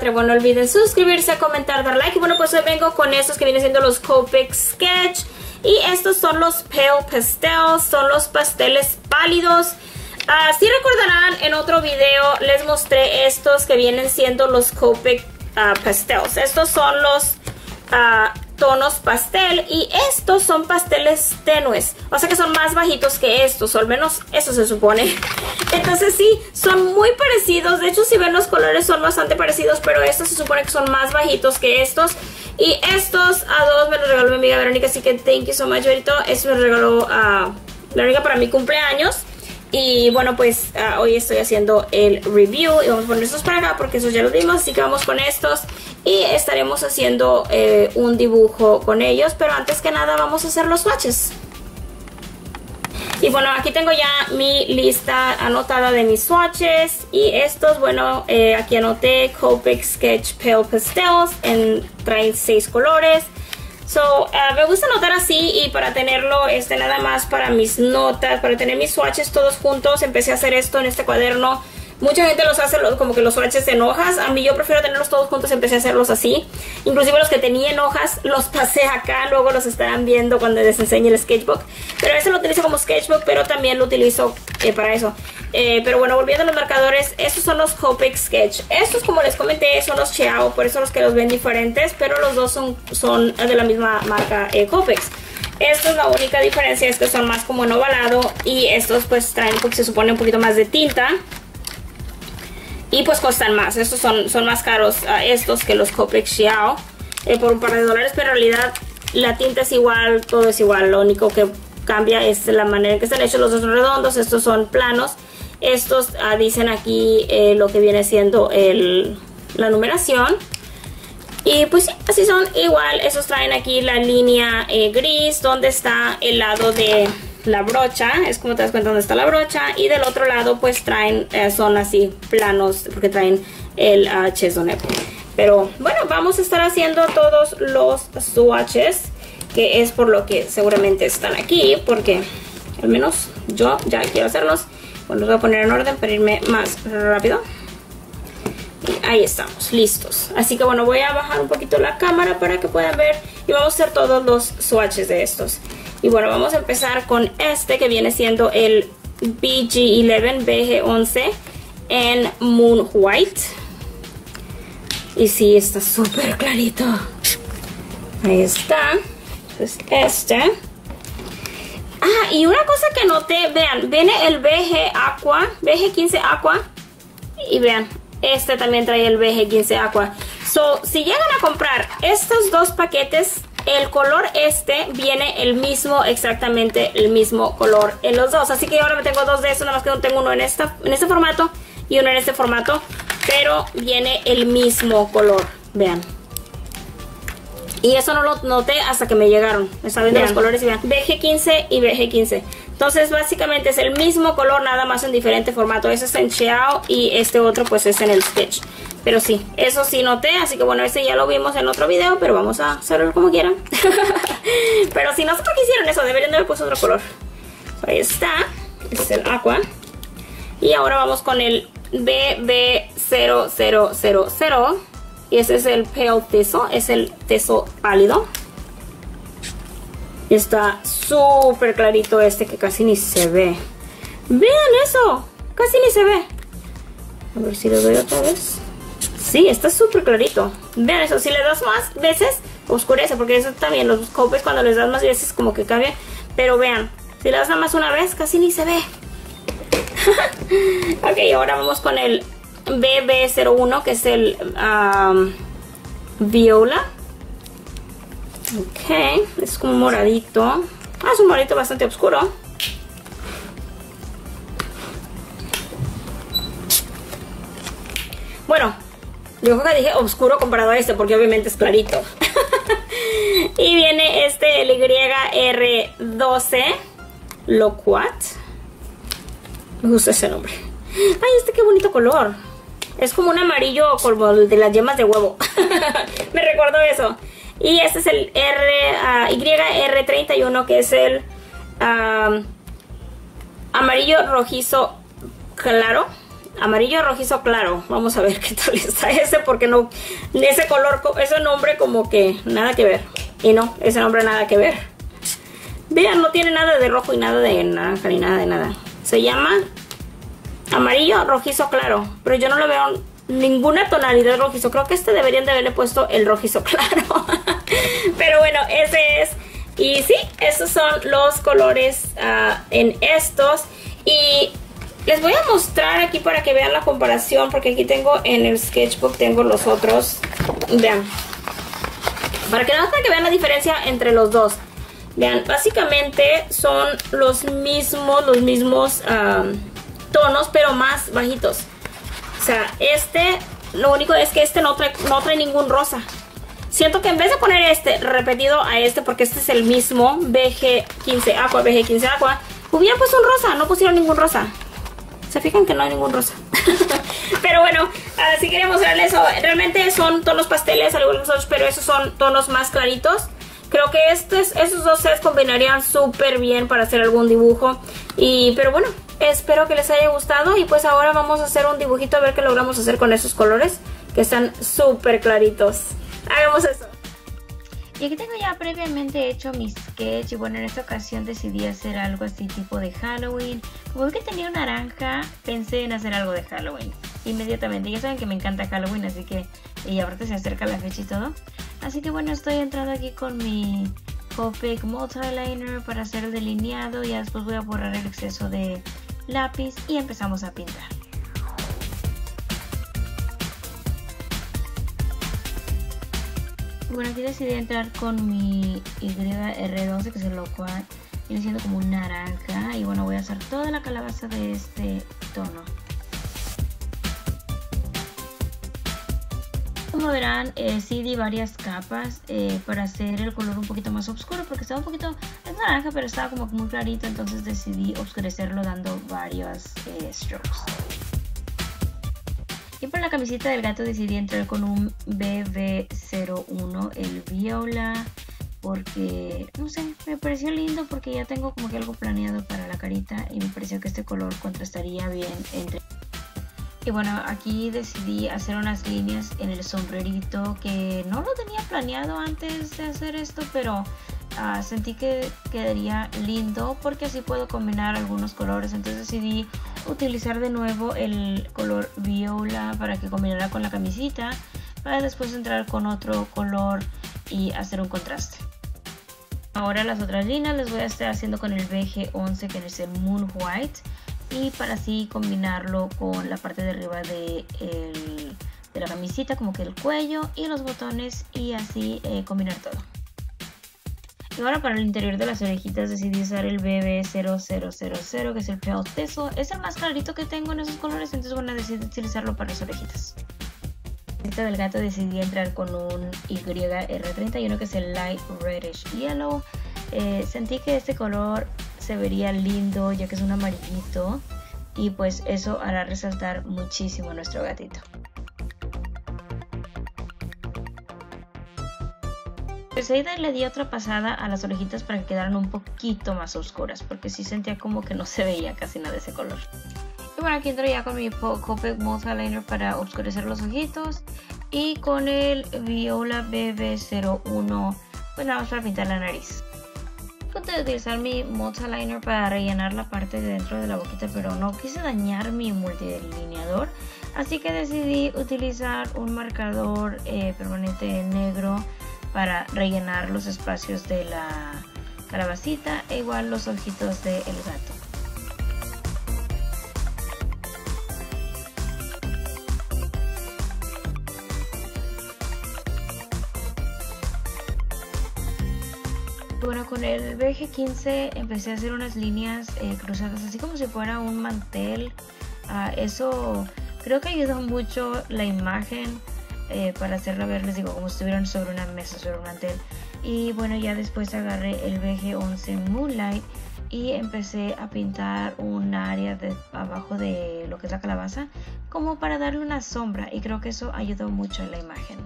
Bueno, no olviden suscribirse, comentar, dar like. Y bueno, pues hoy vengo con estos que vienen siendo los Copic Sketch. Y estos son los Pale Pastels, son los pasteles pálidos. Ah, si recordarán, en otro video les mostré estos que vienen siendo los Copic uh, Pastels. Estos son los uh, tonos pastel y estos son pasteles tenues, o sea que son más bajitos que estos, o al menos eso se supone. Entonces sí, son muy parecidos, de hecho si ven los colores son bastante parecidos, pero estos se supone que son más bajitos que estos. Y estos a dos me los regaló mi amiga Verónica, así que thank you so much, Verito. Esto me regaló a Verónica para mi cumpleaños. Y bueno, pues uh, hoy estoy haciendo el review y vamos a poner estos para acá porque esos ya los vimos, así que vamos con estos y estaremos haciendo eh, un dibujo con ellos, pero antes que nada vamos a hacer los swatches. Y bueno, aquí tengo ya mi lista anotada de mis swatches y estos, bueno, eh, aquí anoté Copic Sketch Pale Pastels en traen seis colores. So, uh, me gusta anotar así y para tenerlo este nada más para mis notas, para tener mis swatches todos juntos, empecé a hacer esto en este cuaderno Mucha gente los hace como que los swatches en hojas. A mí yo prefiero tenerlos todos juntos, empecé a hacerlos así. Inclusive los que tenía en hojas los pasé acá, luego los estarán viendo cuando les enseñe el sketchbook. Pero ese lo utilizo como sketchbook, pero también lo utilizo eh, para eso. Eh, pero bueno, volviendo a los marcadores, estos son los Copic Sketch. Estos, como les comenté, son los Chiao, por eso los que los ven diferentes, pero los dos son, son de la misma marca eh. Esta es la única diferencia, es que son más como en ovalado y estos pues traen, porque se supone un poquito más de tinta. Y pues cuestan más. Estos son, son más caros uh, estos que los Copic Xiao. Eh, por un par de dólares. Pero en realidad la tinta es igual, todo es igual. Lo único que cambia es la manera en que están hechos. Los dos son redondos, estos son planos. Estos uh, dicen aquí eh, lo que viene siendo el, la numeración. Y pues sí, así son igual. Esos traen aquí la línea eh, gris donde está el lado de la brocha, es como te das cuenta dónde está la brocha y del otro lado pues traen, eh, son así planos porque traen el uh, Pero bueno, vamos a estar haciendo todos los swatches, que es por lo que seguramente están aquí, porque al menos yo ya quiero hacerlos. Bueno, los voy a poner en orden para irme más rápido. Y ahí estamos, listos. Así que bueno, voy a bajar un poquito la cámara para que puedan ver y vamos a hacer todos los swatches de estos. Y bueno, vamos a empezar con este que viene siendo el BG11, BG11 en Moon White. Y sí, está súper clarito. Ahí está. Pues este. Ah, y una cosa que noté, vean, viene el BG Aqua, BG15 Aqua. Y vean, este también trae el BG15 Aqua. So, si llegan a comprar estos dos paquetes el color este viene el mismo, exactamente el mismo color en los dos. Así que ahora me tengo dos de estos, nada más que no tengo uno en, esta, en este formato y uno en este formato. Pero viene el mismo color, vean. Y eso no lo noté hasta que me llegaron. Me están viendo los colores y vean. BG15 y BG15. Entonces básicamente es el mismo color, nada más en diferente formato. Ese es en y este otro pues es en el Sketch. Pero sí, eso sí noté, así que bueno, ese ya lo vimos en otro video, pero vamos a hacerlo como quieran. pero si no sé por qué hicieron eso, deberían de haber puesto otro color. Ahí está, este es el aqua. Y ahora vamos con el BB0000. Y ese es el Pale Teso, es el teso pálido. Y está súper clarito este que casi ni se ve. Vean eso, casi ni se ve. A ver si lo doy otra vez. Sí, está súper clarito. Vean eso, si le das más veces, oscurece, porque eso también, los copes cuando les das más veces como que cambia. Pero vean, si le das nada más una vez, casi ni se ve. ok, ahora vamos con el BB01, que es el viola. Ok, es como moradito. Ah, es un moradito bastante oscuro. Bueno, yo que dije oscuro comparado a este porque obviamente es clarito. y viene este, el YR12 Loquat. Me gusta ese nombre. Ay, este qué bonito color. Es como un amarillo como de las yemas de huevo. Me recuerdo eso. Y este es el R, uh, YR31 que es el amarillo rojizo claro. amarillo rojizo claro. Vamos a ver qué tal está ese porque no, ese color, ese nombre como que nada que ver. Y no, ese nombre nada que ver. Vean, no tiene nada de rojo y nada de naranja ni nada de nada. Se llama amarillo rojizo claro, pero yo no lo veo ninguna tonalidad rojizo. Creo que este deberían de haberle puesto el rojizo claro. pero bueno, ese es. Y sí, estos son los colores ah, en estos. Y les voy a mostrar aquí para que vean la comparación, porque aquí tengo en el sketchbook, tengo los otros. Vean. Para que noten que vean la diferencia entre los dos. Vean, básicamente son los mismos, los mismos tonos, pero más bajitos. O sea, este, lo único es que este no trae, no trae ningún rosa. Siento que en vez de poner este repetido a este, porque este es el mismo, BG15 Aqua, BG15 Aqua, hubieran puesto un rosa, no pusieron ningún rosa. Se fijan que no hay ningún rosa. pero bueno, así quería mostrarles eso. Realmente son tonos pasteles, algunos otros, pero esos son tonos más claritos. Creo que estos, esos dos sets combinarían súper bien para hacer algún dibujo. Y, pero bueno, espero que les haya gustado. Y pues ahora vamos a hacer un dibujito a ver qué logramos hacer con esos colores. Que están súper claritos. Hagamos eso. Y aquí tengo ya previamente hecho mi sketch y bueno, en esta ocasión decidí hacer algo así tipo de Halloween. Como vi que tenía naranja, pensé en hacer algo de Halloween. Inmediatamente, ya saben que me encanta Halloween, así que y ahorita se acerca la fecha y todo. Así que bueno, estoy entrando aquí con mi Copic Multiliner para hacer el delineado. Y después voy a borrar el exceso de lápiz y empezamos a pintar. Bueno, aquí decidí entrar con mi YR12 que es el cual viene siendo como un naranja. Y bueno, voy a hacer toda la calabaza de este tono. Como verán, eh, sí di varias capas eh, para hacer el color un poquito más oscuro porque estaba un poquito, es naranja pero estaba como muy clarito entonces decidí oscurecerlo dando varios eh, strokes. Y la camiseta del gato decidí entrar con un BB01, el viola, porque, no sé, me pareció lindo porque ya tengo como que algo planeado para la carita y me pareció que este color contrastaría bien entre... Y bueno, aquí decidí hacer unas líneas en el sombrerito que no lo tenía planeado antes de hacer esto, pero Ah, sentí que quedaría lindo porque así puedo combinar algunos colores. Entonces decidí utilizar de nuevo el color viola para que combinara con la camisita para después entrar con otro color y hacer un contraste. Ahora las otras líneas les voy a estar haciendo con el BG11 que es el Moon White y para así combinarlo con la parte de arriba de, la camisita como que el cuello y los botones y así eh, combinar todo y ahora para el interior de las orejitas decidí usar el BB0000, que es el Pale Teso. Es el más clarito que tengo en esos colores, entonces bueno, decidí utilizarlo para las orejitas. Esta del gato decidí entrar con un YR31, que es el Light Reddish Yellow. Eh, sentí que este color se vería lindo, ya que es un amarillito. Y pues eso hará resaltar muchísimo a nuestro gatito. Enseguida le di otra pasada a las orejitas para que quedaran un poquito más oscuras, porque sí sentía como que no se veía casi nada de ese color. Y bueno, aquí entro ya con mi Copic Multi Liner para oscurecer los ojitos y con el Viola BB01, pues nada más para pintar la nariz. Intenté utilizar mi multi liner para rellenar la parte de dentro de la boquita, pero no quise dañar mi multidelineador, así que decidí utilizar un marcador eh, permanente negro para rellenar los espacios de la calabacita e igual los ojitos del gato. Bueno, con el BG15 empecé a hacer unas líneas eh, cruzadas, así como si fuera un mantel. Ah, eso creo que ayudó mucho la imagen eh, para hacerla ver, les digo, como si estuvieran sobre una mesa, sobre un mantel. Y bueno, ya después agarré el BG11 Moonlight y empecé a pintar un área de abajo de lo que es la calabaza como para darle una sombra y creo que eso ayudó mucho en la imagen.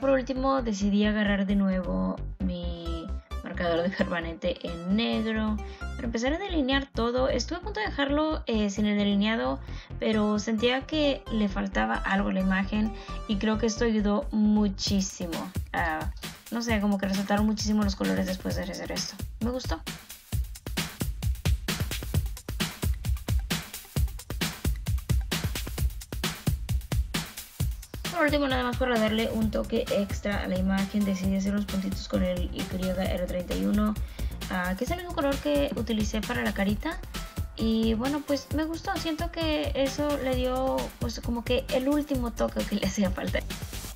Por último decidí agarrar de nuevo mi marcador de permanente en negro Para empezar a delinear todo, estuve a punto de dejarlo eh, sin el delineado, pero sentía que le faltaba algo a la imagen y creo que esto ayudó muchísimo. no sé, como que resaltaron muchísimo los colores después de hacer esto. Me gustó. Por último, nada más para darle un toque extra a la imagen, decidí hacer unos puntitos con el YR31, ah, que es el mismo color que utilicé para la carita. Y bueno, pues me gustó, siento que eso le dio pues como que el último toque que le hacía falta.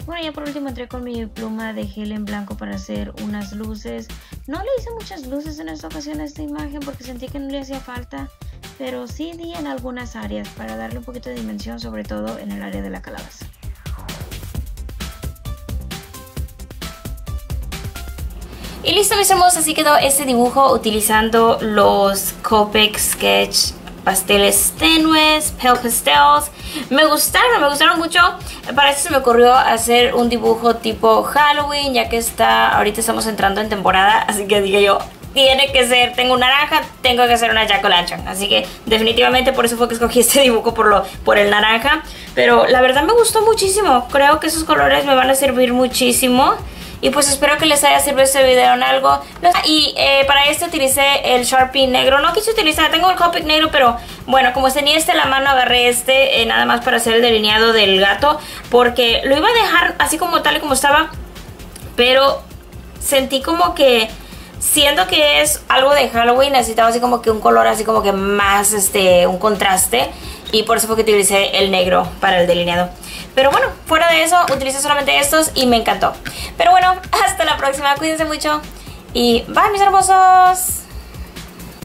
Bueno, ya por último entré con mi pluma de gel en blanco para hacer unas luces. No le hice muchas luces en esta ocasión a esta imagen porque sentí que no le hacía falta, pero sí di en algunas áreas para darle un poquito de dimensión, sobre todo en el área de la calabaza. Y listo mis hermosos, así quedó este dibujo utilizando los Copic Sketch pasteles tenues, pale pastels. Me gustaron, me gustaron mucho. Para eso se me ocurrió hacer un dibujo tipo Halloween, ya que está, ahorita estamos entrando en temporada, así que dije yo, tiene que ser, tengo un naranja, tengo que hacer una Jack Lantern. Así que definitivamente por eso fue que escogí este dibujo por, lo, por el naranja. Pero la verdad me gustó muchísimo. Creo que esos colores me van a servir muchísimo. Y pues espero que les haya servido este video en algo. Y eh, para este utilicé el Sharpie negro. No quise utilizar, tengo el Copic negro, pero bueno, como tenía este en la mano, agarré este eh, nada más para hacer el delineado del gato. Porque lo iba a dejar así como tal y como estaba. Pero sentí como que... Siendo que es algo de Halloween, necesitaba así como que un color así como que más, este, un contraste. Y por eso fue que utilicé el negro para el delineado. Pero bueno, fuera de eso, utilicé solamente estos y me encantó. Pero bueno, hasta la próxima. Cuídense mucho. Y bye mis hermosos.